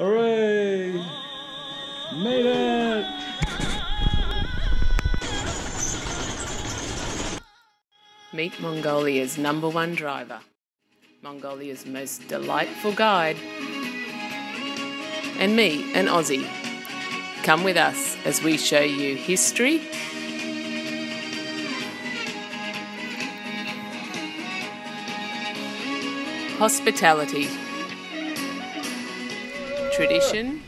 Hooray! Made it! Meet Mongolia's number one driver, Mongolia's most delightful guide, and me, an Aussie. Come with us as we show you history, hospitality, tradition,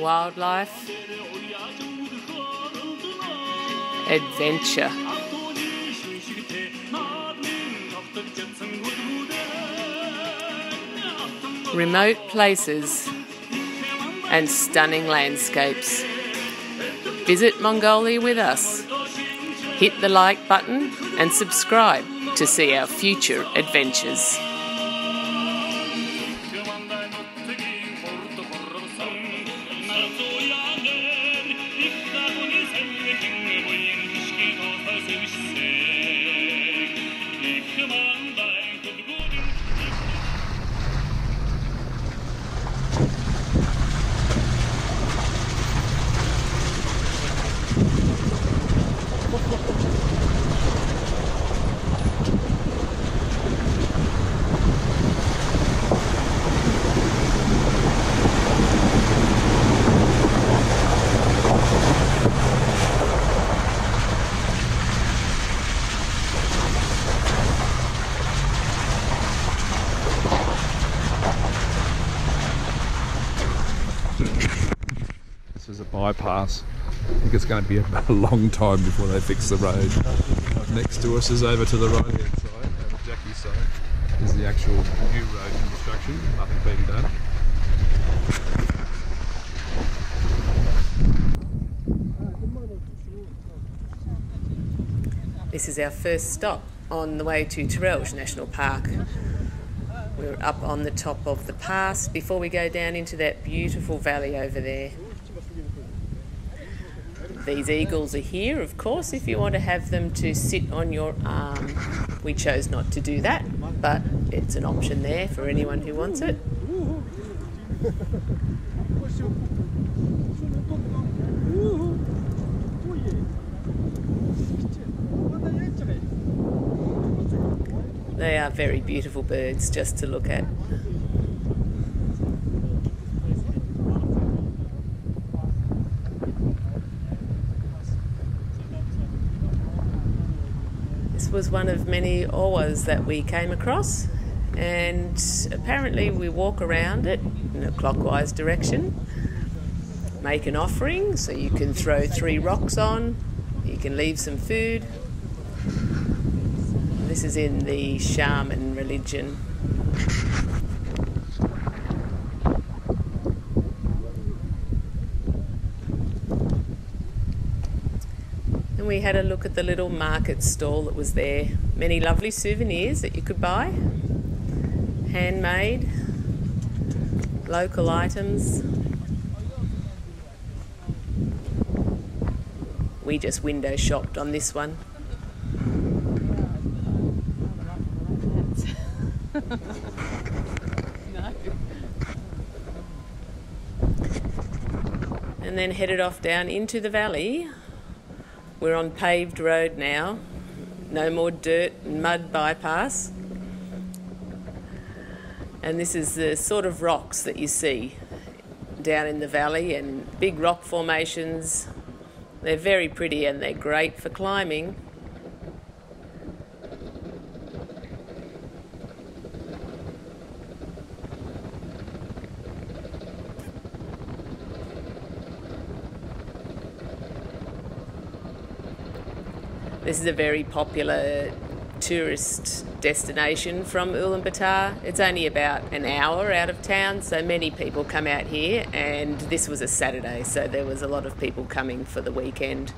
wildlife, adventure. Remote places and stunning landscapes. Visit Mongolia with us. Hit the like button and subscribe to see our future adventures. Bypass. I think it's going to be a, long time before they fix the road. Next to us is over to the right hand side, Jackie's side, is the actual new road construction. Nothing being done. This is our first stop on the way to Terelj National Park. We're up on the top of the pass before we go down into that beautiful valley over there. These eagles are here, of course, if you want to have them to sit on your arm. We chose not to do that, but it's an option there for anyone who wants it. They are very beautiful birds just to look at. Was one of many ovoos that we came across, and apparently we walk around it in a clockwise direction, make an offering, so you can throw three rocks on, you can leave some food. This is in the shaman religion. And we had a look at the little market stall that was there. Many lovely souvenirs that you could buy, handmade, local items. We just window shopped on this one. and then headed off down into the valley. We're on paved road now, no more dirt and mud bypass. And this is the sort of rocks that you see down in the valley and big rock formations. They're very pretty and they're great for climbing. This is a very popular tourist destination from Ulaanbaatar. It's only about an hour out of town, so many people come out here. And this was a Saturday, so there was a lot of people coming for the weekend.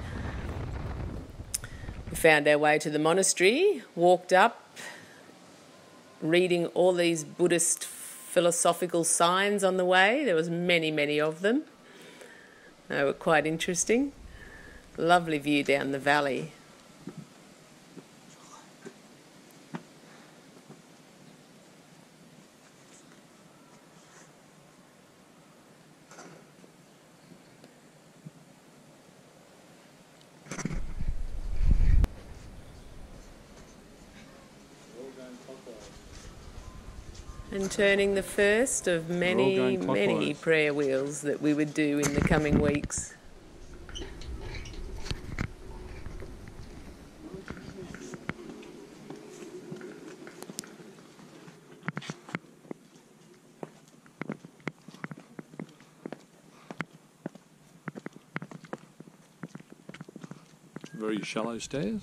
We found our way to the monastery, walked up, reading all these Buddhist philosophical signs on the way. There was many, many of them. They were quite interesting. Lovely view down the valley. And turning the first of many, many prayer wheels that we would do in the coming weeks. Very shallow stairs.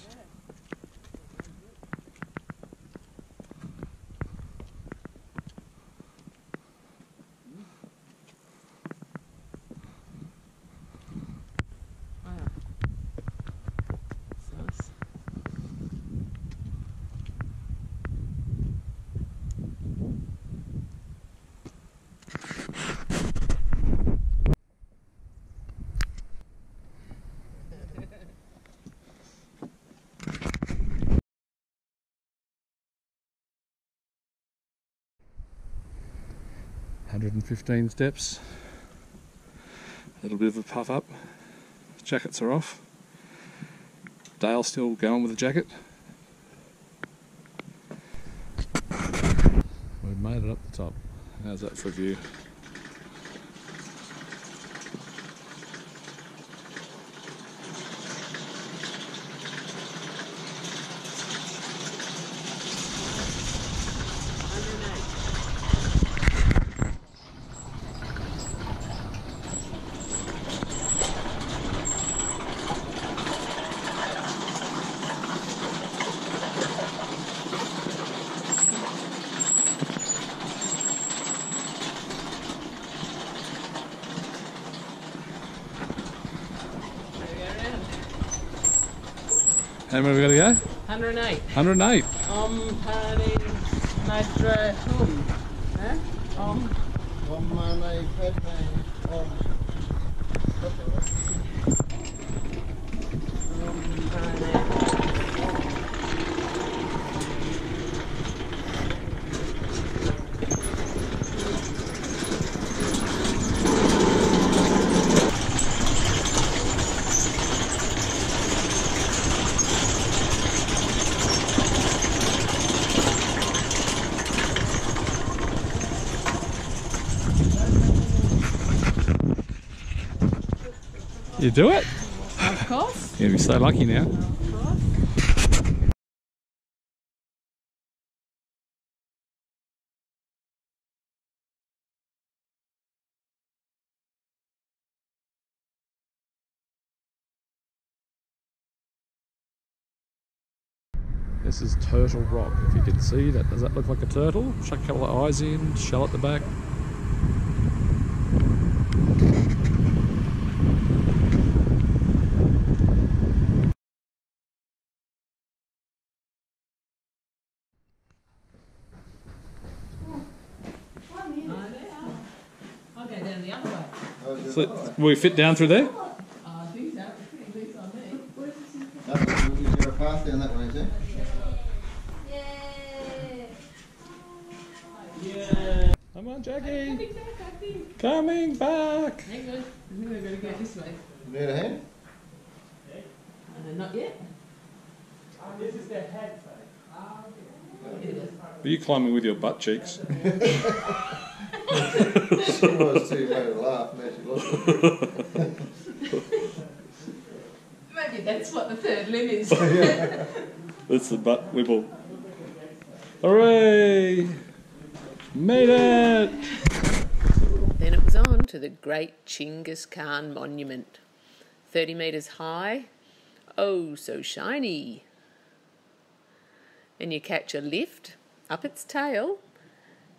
115 steps. A little bit of a puff up. Jackets are off. Dale's still going with the jacket. We've made it up the top. How's that for a view? How many we got to go? 108. 108. Om Pani Madra Hum. Huh? Om. Om Padme Om. Om Pani. You do it? Of course. You're gonna be so lucky now. This is Turtle Rock. If you can see that, does that look like a turtle? Chuck a couple of eyes in, shell at the back. I'll go down the other way. So, will we fit down through there? I think so. Pretty loose on me. Is there a path down that way, is there? Come on, Jackie. Coming back. Hang on. I think I've got to go this way. You need a hand? Uh, not yet. This is the head Here it is. Are you climbing with your butt cheeks? She was too low to laugh, now she lost. Maybe that's what the third limb is. That's the butt wibble. Hooray! Made it! Then it was on to the great Chinggis Khan monument. 30 metres high, oh so shiny. And you catch a lift up its tail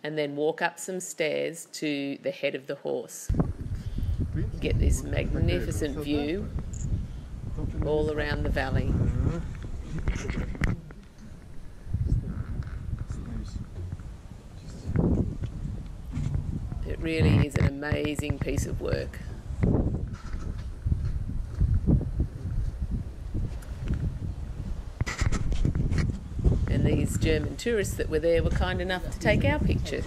and then walk up some stairs to the head of the horse. You get this magnificent view all around the valley. It really is an amazing piece of work. And these German tourists that were there were kind enough to take our picture.